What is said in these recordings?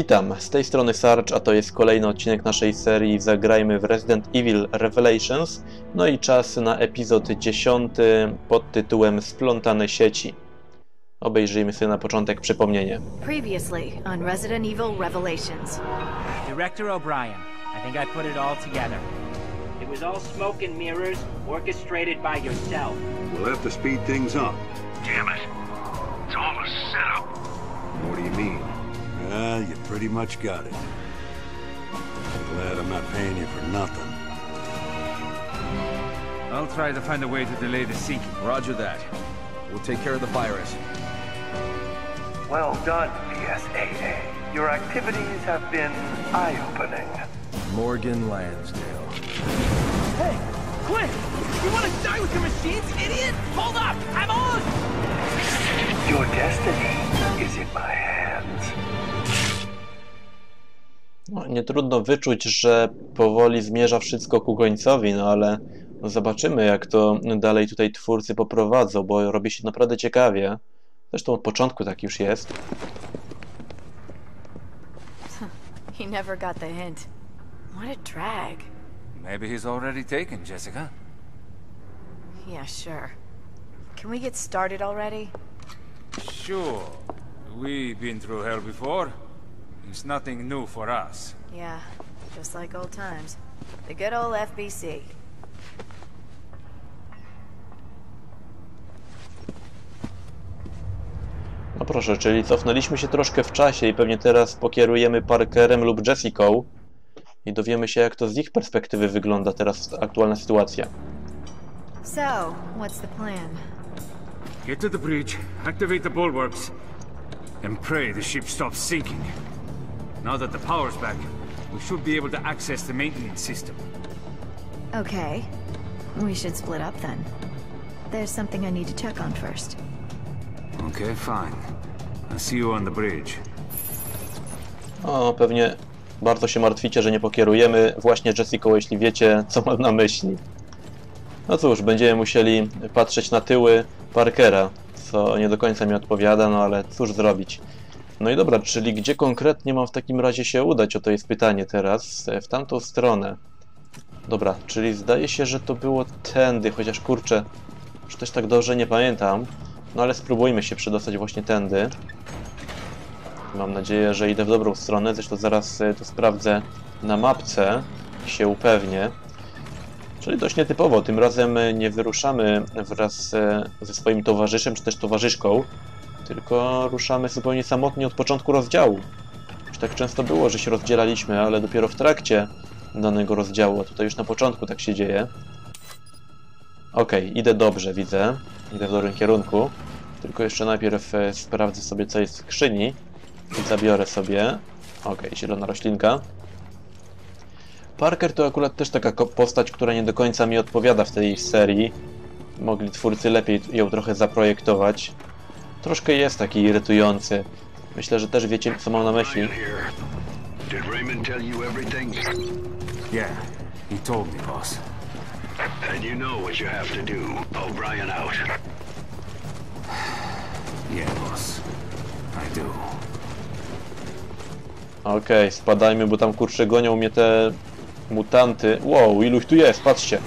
Witam, z tej strony Sarge, a to jest kolejny odcinek naszej serii Zagrajmy w Resident Evil Revelations. No i czas na epizod 10 pod tytułem Splątane sieci. Obejrzyjmy sobie na początek przypomnienie. Previously on Resident Evil Revelations. Director O'Brien, I think I put it all together. It was all smoke and mirrors, orchestrated by yourself. We'll have to speed things up. Damn it. It's all a setup. What do you mean? Well, you pretty much got it. I'm glad I'm not paying you for nothing. I'll try to find a way to delay the sinking. Roger that. We'll take care of the virus. Well done, PSAA. Your activities have been eye-opening. Morgan Lansdale. Hey, Quinn! You want to die with your machines, idiot? Hold up! I'm on! Your destiny is in my hands. No, nie trudno wyczuć, że powoli zmierza wszystko ku końcowi, no ale zobaczymy jak to dalej tutaj twórcy poprowadzą, bo robi się naprawdę ciekawie. Zresztą od początku tak już jest. He never got the hint. What a drag. Maybe he's already taken, Jessica. Yeah, sure. Can we get started already? Sure. We've been through hell before. It's nothing new for us. Yeah, just like old times. The good old FBC. No proszę, czyli cofnęliśmy się troszkę w czasie i pewnie teraz pokierujemy Parkerem lub Jessicą i dowiemy się jak to z ich perspektywy wygląda teraz aktualna sytuacja. So, what's the plan? Get to the bridge, activate the bulwarks, and pray the ship stops sinking. Now that the power's back, we should be able to access the maintenance system. Okay. We should split up then. There's something I need to check on first. Okay, fine. I'll see you on the bridge. O, pewnie bardzo się martwicie, że nie pokierujemy właśnie Jessicą, jeśli wiecie, co mam na myśli. No cóż, będziemy musieli patrzeć na tyły Parkera, co nie do końca mi odpowiada, no ale cóż zrobić. No i dobra, czyli gdzie konkretnie mam w takim razie się udać? O to jest pytanie teraz. W tamtą stronę. Dobra, czyli zdaje się, że to było tędy, chociaż kurczę, już też tak dobrze nie pamiętam. No ale spróbujmy się przedostać właśnie tędy. Mam nadzieję, że idę w dobrą stronę, zresztą zaraz e, to sprawdzę na mapce się upewnię. Czyli dość nietypowo, tym razem e, nie wyruszamy wraz e, ze swoim towarzyszem czy też towarzyszką, tylko ruszamy zupełnie samotnie od początku rozdziału. Już tak często było, że się rozdzielaliśmy, ale dopiero w trakcie danego rozdziału, a tutaj już na początku tak się dzieje. Okej, idę dobrze, widzę. Idę w dobrym kierunku. Tylko jeszcze najpierw e, sprawdzę sobie, co jest w skrzyni. I zabiorę sobie. Okej, zielona roślinka. Parker to akurat też taka postać, która nie do końca mi odpowiada w tej serii. Mogli twórcy lepiej ją trochę zaprojektować. Troszkę jest taki irytujący. Myślę, że też wiecie, co mam na myśli. Did Raymond tell you everything? Yeah, he told me, boss. And you know what you have to do. O'Brien out. Yeah, boss. I do. Okej, spadajmy, bo tam kurczę gonią mnie te mutanty. Wow, iluś tu jest, patrzcie.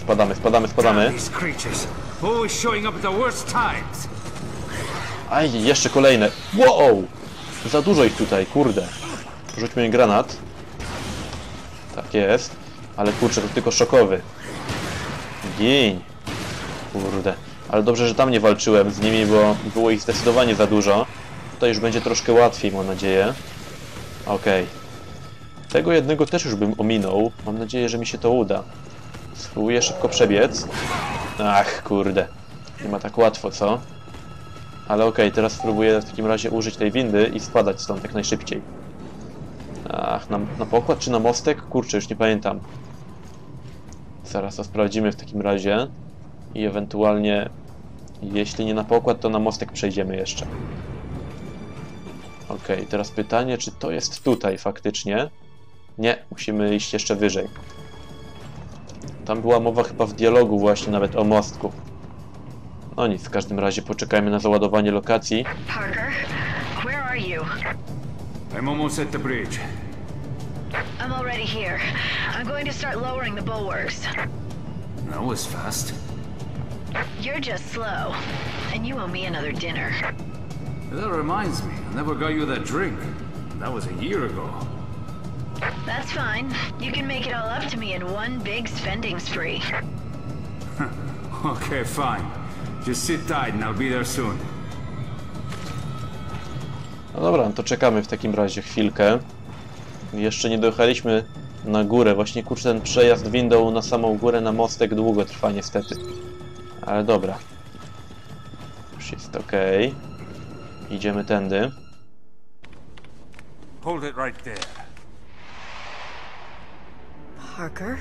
Spadamy, spadamy, spadamy. Aj, jeszcze kolejne. Wow! Za dużo ich tutaj, kurde. Rzućmy granat. Tak jest. Ale kurczę, to tylko szokowy. Gień. Kurde. Ale dobrze, że tam nie walczyłem z nimi, bo było ich zdecydowanie za dużo. Tutaj już będzie troszkę łatwiej, mam nadzieję. Okej. Tego jednego też już bym ominął. Mam nadzieję, że mi się to uda. Spróbuję szybko przebiec. Ach, kurde. Nie ma tak łatwo, co? Ale okej, teraz spróbuję w takim razie użyć tej windy i spadać stąd jak najszybciej. Ach, na, na pokład czy na mostek? Kurczę, już nie pamiętam. Zaraz to sprawdzimy w takim razie. I ewentualnie, jeśli nie na pokład, to na mostek przejdziemy jeszcze. Okej, teraz pytanie, czy to jest tutaj faktycznie? Nie, musimy iść jeszcze wyżej. Tam była mowa chyba w dialogu właśnie nawet o mostku. No nic, w każdym razie poczekajmy na załadowanie lokacji. Parker, where are you? I'm almost at the bridge. I'm already here. I'm going to start lowering the bulwarks. That was fast. You're just slow, and you owe me another dinner. That reminds me, I never got you that drink. That was a year ago. That's fine. You can make it all up to me in one big spending spree. Okay, fine. Just sit tight and I'll be there soon. No dobra, no to czekamy w takim razie chwilkę. Jeszcze nie dojechaliśmy na górę. Właśnie kurczę ten przejazd windą na samą górę, na mostek długo trwa niestety. Ale dobra. Już jest ok. Idziemy tędy. Hold it right there. Parker?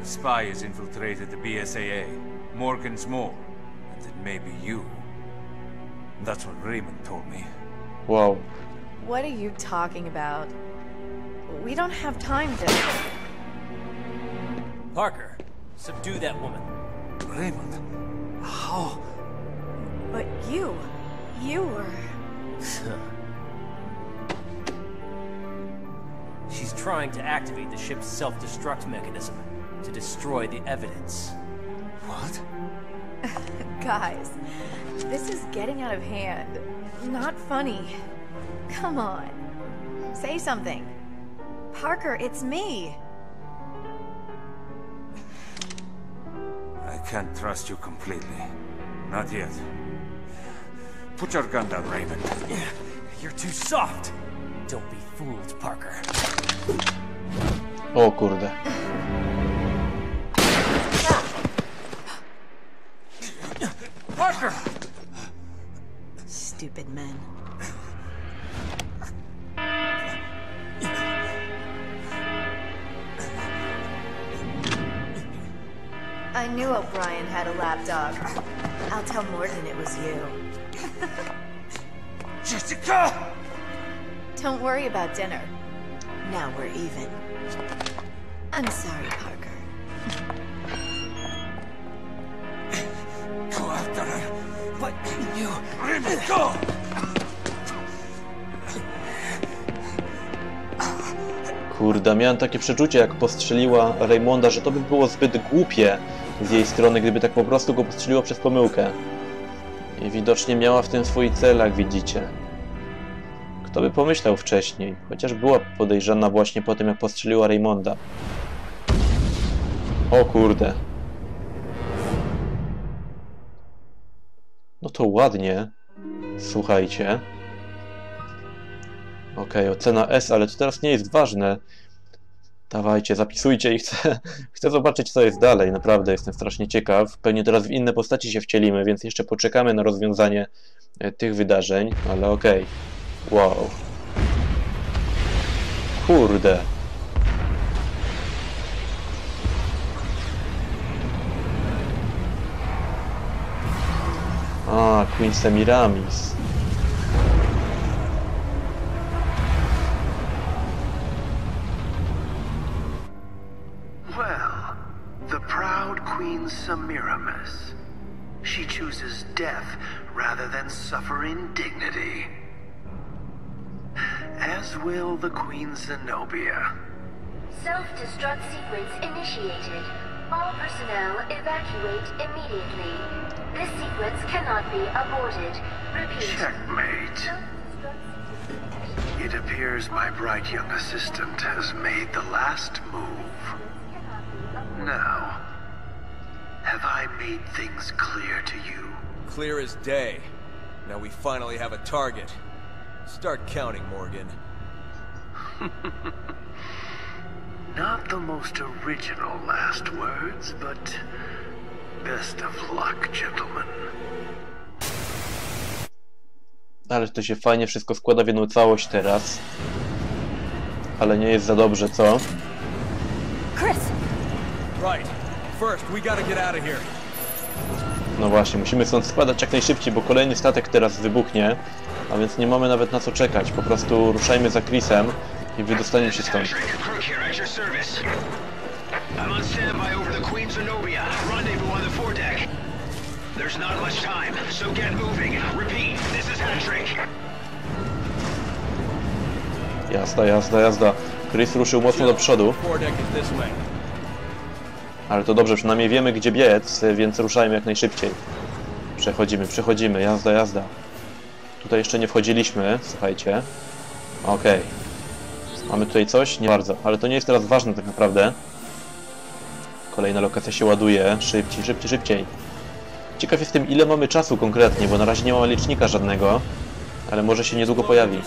The spy has infiltrated the BSAA, Morgan's mole, and it may be you. That's what Raymond told me. Wow. What are you talking about? We don't have time to. Parker, subdue that woman. Raymond? How? But you. You were. She's trying to activate the ship's self-destruct mechanism to destroy the evidence. What? Guys, this is getting out of hand. Not funny. Come on. Say something. Parker, it's me. I can't trust you completely. Not yet. Put your gun down, Raymond. You're too soft. Don't be fooled, Parker. O kurde. Parker! Stupid men. I knew O'Brien had a lapdog. I'll tell Morgan it was you. Jessica! Don't worry about dinner. Now we're even. I'm sorry, Parker. Go after her. But you... Raymond, go! Kurde, miałem takie przeczucie, jak postrzeliła Raymonda, że to by było zbyt głupie z jej strony, gdyby tak po prostu go postrzeliła przez pomyłkę. I widocznie miała w tym swój cel, jak widzicie. Kto by pomyślał wcześniej, chociaż była podejrzana właśnie po tym, jak postrzeliła Raymonda. O kurde. No to ładnie. Słuchajcie. Okej, ocena S, ale to teraz nie jest ważne. Dawajcie, zapisujcie i chcę, chcę zobaczyć, co jest dalej. Naprawdę jestem strasznie ciekaw. Pewnie teraz w inne postaci się wcielimy, więc jeszcze poczekamy na rozwiązanie e, tych wydarzeń, ale okej. Wow. Kurde. A, Queen Semiramis. Well, the proud Queen Semiramis. She chooses death rather than suffer indignity. As will the Queen Zenobia. Self-destruct sequence initiated. All personnel evacuate immediately. This sequence cannot be aborted. Repeat. Checkmate. It appears my bright young assistant has made the last move. cannot be aborted. Now, have I made things clear to you? Clear as day. Now we finally have a target. Start counting, Morgan. Not the most original last words, but best of luck, gentlemen. Ale to się fajnie wszystko składa w jedną całość teraz. Ale nie jest za dobrze, co? Chris! Right. First, we gotta get out of here. No właśnie, musimy stąd składać jak najszybciej, bo kolejny statek teraz wybuchnie. A więc nie mamy nawet na co czekać. Po prostu ruszajmy za Chrisem i wydostaniemy się stąd. There's not much time, so get moving. Repeat, this is. Jazda, jazda, jazda. Chris ruszył mocno do przodu, ale to dobrze, przynajmniej wiemy gdzie biec, więc ruszajmy jak najszybciej. Przechodzimy, przechodzimy, jazda, jazda. Tutaj jeszcze nie wchodziliśmy, słuchajcie. Okej. Mamy tutaj coś? Nie bardzo, ale to nie jest teraz ważne tak naprawdę. Kolejna lokacja się ładuje. Szybciej, szybciej, szybciej. Ciekaw jestem ile mamy czasu konkretnie, bo na razie nie mamy licznika żadnego. Ale może się niedługo pojawi.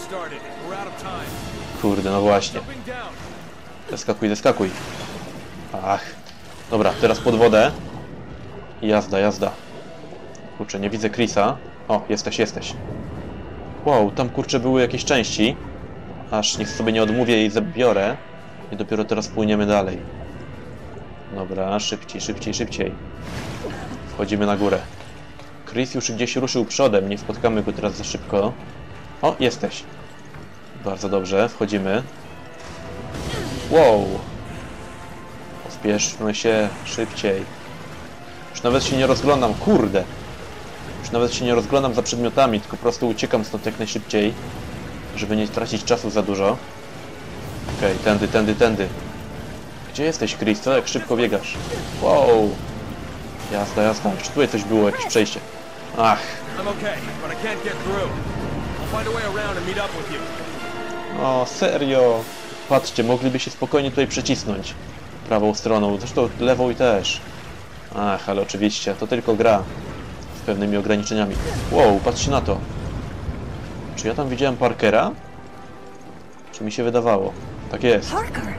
Kurde, no właśnie. Zeskakuj, zeskakuj. Ach. Dobra, teraz pod wodę. Jazda, jazda. Kurczę, nie widzę Chrisa. O, jesteś, jesteś. Wow, tam kurczę były jakieś części. Aż niech sobie nie odmówię i zabiorę. I dopiero teraz płyniemy dalej. Dobra, szybciej, szybciej, szybciej. Wchodzimy na górę. Chris już gdzieś ruszył przodem, nie spotkamy go teraz za szybko. O, jesteś. Bardzo dobrze, wchodzimy. Wow! Pospieszmy się szybciej. Już nawet się nie rozglądam, kurde! Już nawet się nie rozglądam za przedmiotami, tylko po prostu uciekam stąd jak najszybciej, żeby nie tracić czasu za dużo. Okej, tędy, tędy, tędy. Gdzie jesteś, Chris? Co jak szybko biegasz? Wow! Jazda, jazda. Jeszcze tutaj coś było, jakieś przejście. Ach, okay, o serio! Patrzcie, mogliby się spokojnie tutaj przycisnąć. Prawą stroną, zresztą lewą i też. Ach, ale oczywiście, to tylko gra. Z pewnymi ograniczeniami. Wow, patrzcie na to. Czy ja tam widziałem Parkera? Czy mi się wydawało? Tak jest. Parker!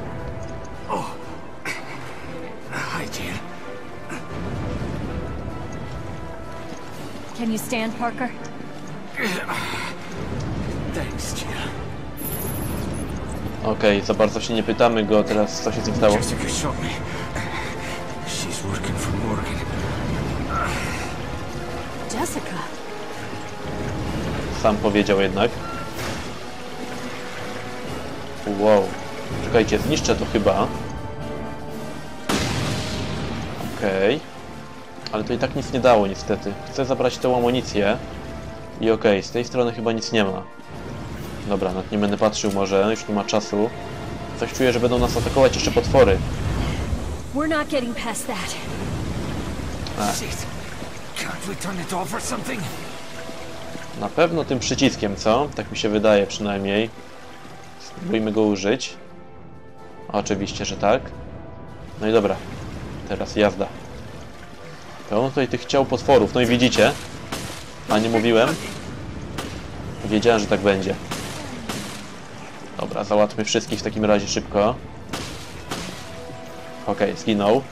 Hi, Jan. Can you stand, Parker? Thanks, Jan. Okej, za bardzo się nie pytamy go teraz, co się z nim stało. Jessica shot me. Sam powiedział jednak. Wow. Czekajcie, zniszczę to chyba. Okej. Ale to i tak nic nie dało niestety. Chcę zabrać tę amunicję. I okej, z tej strony chyba nic nie ma. Dobra, nawet nie będę patrzył może, już nie ma czasu. Coś czuję, że będą nas atakować jeszcze potwory. We're not getting past that. Shit. Can't we turn it off or something? Na pewno tym przyciskiem, co? Tak mi się wydaje przynajmniej. Spróbujmy go użyć. Oczywiście, że tak. No i dobra. Teraz jazda. Pełno tutaj tych ciał potworów. No i widzicie? A nie mówiłem? Wiedziałem, że tak będzie. Dobra, załatwmy wszystkich w takim razie szybko. Okej, zginął.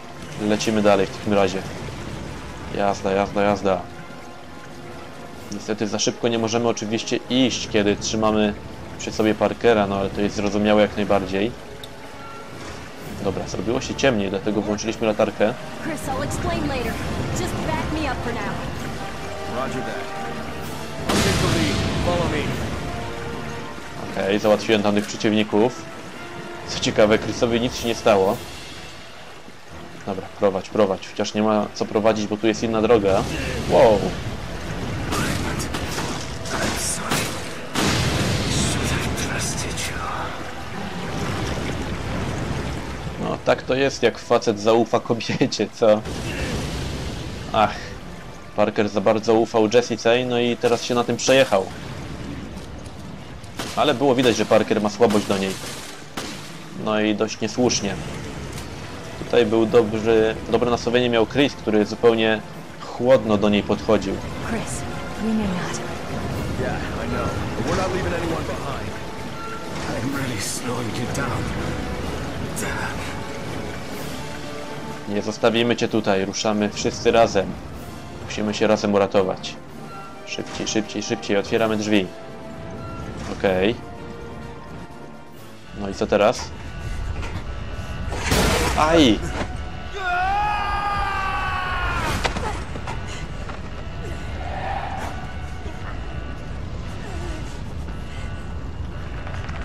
Lecimy dalej w takim razie. Jazda, jazda, jazda. Niestety za szybko nie możemy oczywiście iść, kiedy trzymamy przy sobie Parkera, no ale to jest zrozumiałe jak najbardziej. Dobra, zrobiło się ciemniej, dlatego włączyliśmy latarkę. Chris, I'll explain later. Just back me up for now. Roger that. I'll take the lead. Follow me. Okej, załatwiłem danych przeciwników. Co ciekawe, Chrisowi nic się nie stało. Dobra, prowadź, prowadź. Chociaż nie ma co prowadzić, bo tu jest inna droga. Wow, tak to jest, jak facet zaufa kobiecie, co? Ach, Parker za bardzo ufał Jessice, no i teraz się na tym przejechał. Ale było widać, że Parker ma słabość do niej. No i dość niesłusznie. Tutaj był dobry, dobre nastawienie miał Chris, który zupełnie chłodno do niej podchodził. Chris, we may not. Yeah, I know. We're not leaving anyone behind. I'm really slowing you down. Damn. Nie zostawimy cię tutaj, ruszamy wszyscy razem. Musimy się razem uratować. Szybciej, szybciej, szybciej, otwieramy drzwi. Okej. No i co teraz? Aj!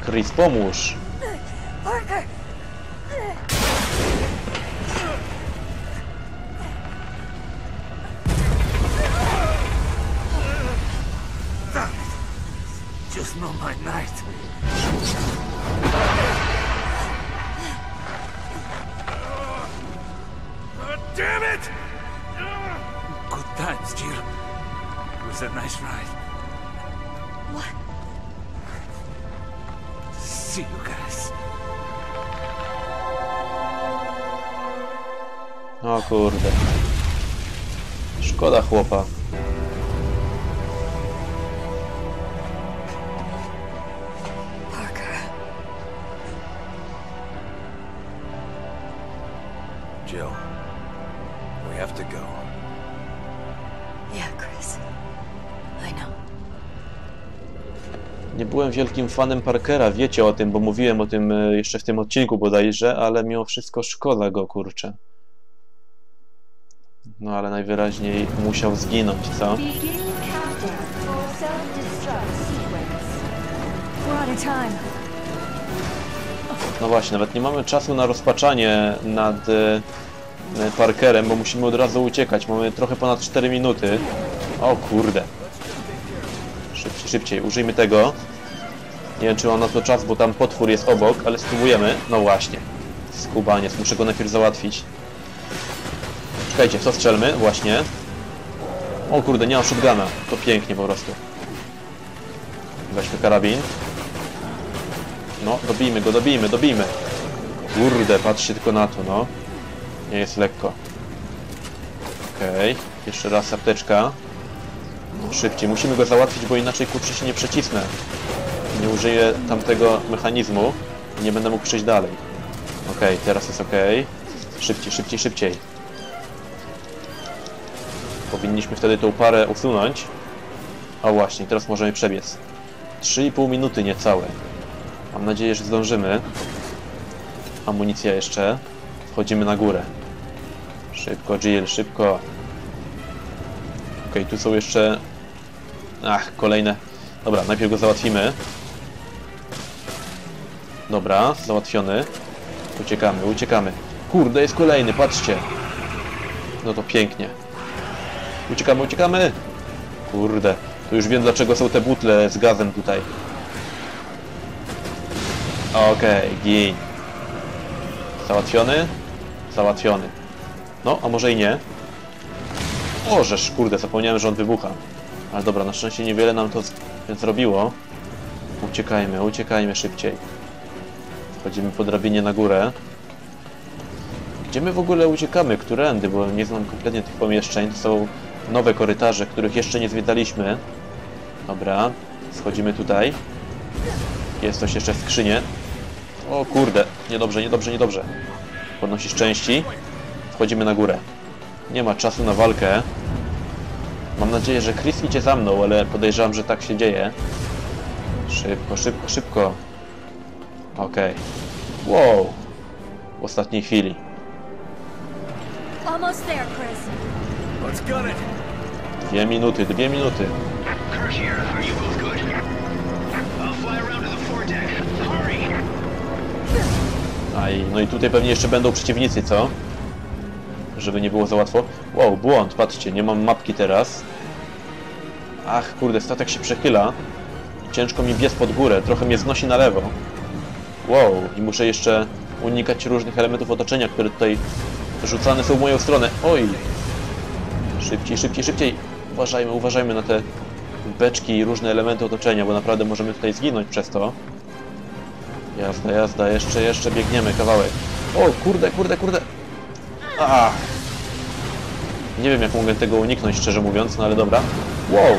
Chris, pomóż! Was a nice ride. What? See you guys. O kurde. Szkoda chłopa. Wielkim fanem Parkera, wiecie o tym, bo mówiłem o tym e, jeszcze w tym odcinku bodajże, ale mimo wszystko szkoda go, kurczę. No ale najwyraźniej musiał zginąć, co? No właśnie, nawet nie mamy czasu na rozpaczanie nad e, e, Parkerem, bo musimy od razu uciekać. Mamy trochę ponad 4 minuty. O kurde. Szybciej, szybciej, użyjmy tego. Nie wiem, czy mam na to czas, bo tam potwór jest obok, ale spróbujemy. No właśnie. Skubaniec, muszę go najpierw załatwić. Czekajcie, co strzelmy? Właśnie. O kurde, nie mam shotguna. To pięknie po prostu. Weźmy karabin. No, dobijmy go, dobijmy, dobijmy. Kurde, patrzcie tylko na to, no. Nie jest lekko. Okej, jeszcze raz apteczka. Szybciej, musimy go załatwić, bo inaczej kurczę się nie przecisnę. Nie użyję tamtego mechanizmu nie będę mógł przejść dalej. Okej, teraz jest okej. Szybciej, szybciej, szybciej. Powinniśmy wtedy tą parę usunąć. O właśnie, teraz możemy przebiec. 3,5 minuty niecałe. Mam nadzieję, że zdążymy. Amunicja jeszcze. Wchodzimy na górę. Szybko, Jill, szybko. Okej, tu są jeszcze... Ach, kolejne. Dobra, najpierw go załatwimy. Dobra, załatwiony. Uciekamy, uciekamy. Kurde, jest kolejny, patrzcie. No to pięknie. Uciekamy, uciekamy! Kurde, to już wiem dlaczego są te butle z gazem tutaj. Okej, gin. Załatwiony? Załatwiony. No, a może i nie? O, żeż, kurde, zapomniałem, że on wybucha. Ale dobra, na szczęście niewiele nam to zrobiło. Uciekajmy, uciekajmy szybciej. Wchodzimy po drabinie na górę. Gdzie my w ogóle uciekamy? Którędy? Bo nie znam kompletnie tych pomieszczeń. To są nowe korytarze, których jeszcze nie zwiedzaliśmy. Dobra, schodzimy tutaj. Jest coś jeszcze w skrzynie. O kurde, niedobrze, niedobrze, niedobrze. Podnosisz części. Wchodzimy na górę. Nie ma czasu na walkę. Mam nadzieję, że Chris idzie za mną, ale podejrzewam, że tak się dzieje. Szybko, szybko, szybko. Okej. Wow. W ostatniej chwili. Almost there, Chris. Let's gun it! Dwie minuty, dwie minuty. Kurt here. Are you both good? I'll fly around to the foredeck. Hurry! Aj, no i tutaj pewnie jeszcze będą przeciwnicy, co? Żeby nie było za łatwo. Wow, błąd, patrzcie, nie mam mapki teraz. Ach, kurde, statek się przechyla. Ciężko mi biec pod górę, trochę mnie znosi na lewo. Wow, i muszę jeszcze unikać różnych elementów otoczenia, które tutaj rzucane są w moją stronę. Oj! Szybciej, szybciej, szybciej! Uważajmy, uważajmy na te beczki i różne elementy otoczenia, bo naprawdę możemy tutaj zginąć przez to. Jazda, jazda, jeszcze, jeszcze biegniemy kawałek. O, kurde, kurde, kurde. A. Nie wiem, jak mogę tego uniknąć, szczerze mówiąc, no ale dobra. Wow.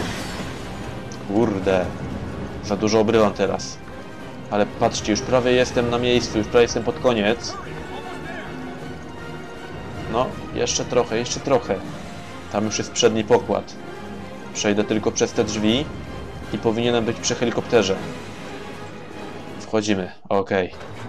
Kurde. Za dużo obrywam teraz. Ale patrzcie, już prawie jestem na miejscu, już prawie jestem pod koniec. No, jeszcze trochę, jeszcze trochę. Tam już jest przedni pokład. Przejdę tylko przez te drzwi i powinienem być przy helikopterze. Wchodzimy, okej. Hurry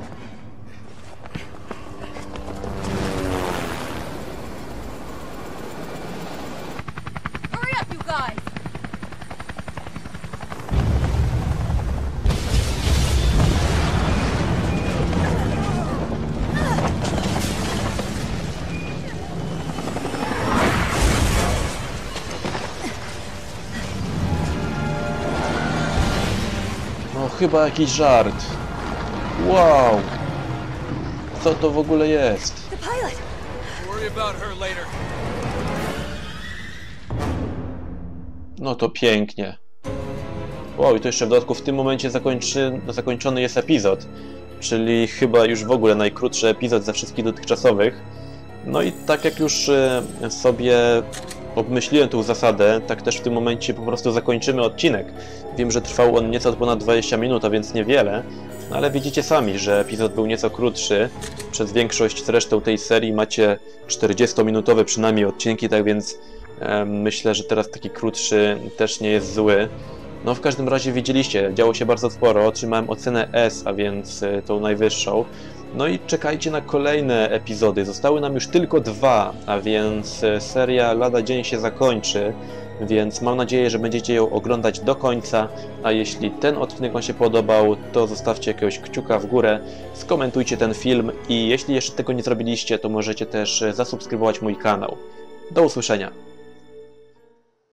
chyba jakiś żart. Wow. Co to w ogóle jest? No to pięknie. Wow, i to jeszcze w dodatku w tym momencie zakończy, zakończony jest epizod. Czyli chyba już w ogóle najkrótszy epizod ze wszystkich dotychczasowych. No i tak jak już e, sobie obmyśliłem tą zasadę, tak też w tym momencie po prostu zakończymy odcinek. Wiem, że trwał on nieco ponad 20 minut, a więc niewiele, no ale widzicie sami, że epizod był nieco krótszy. Przez większość zresztą tej serii macie 40-minutowe przynajmniej odcinki, tak więc e, myślę, że teraz taki krótszy też nie jest zły. No w każdym razie widzieliście, działo się bardzo sporo, otrzymałem ocenę S, a więc y, tą najwyższą. No i czekajcie na kolejne epizody. Zostały nam już tylko dwa, a więc y, seria lada dzień się zakończy. Więc mam nadzieję, że będziecie ją oglądać do końca. A jeśli ten odcinek Wam się podobał, to zostawcie jakiegoś kciuka w górę, skomentujcie ten film i jeśli jeszcze tego nie zrobiliście, to możecie też y, zasubskrybować mój kanał. Do usłyszenia.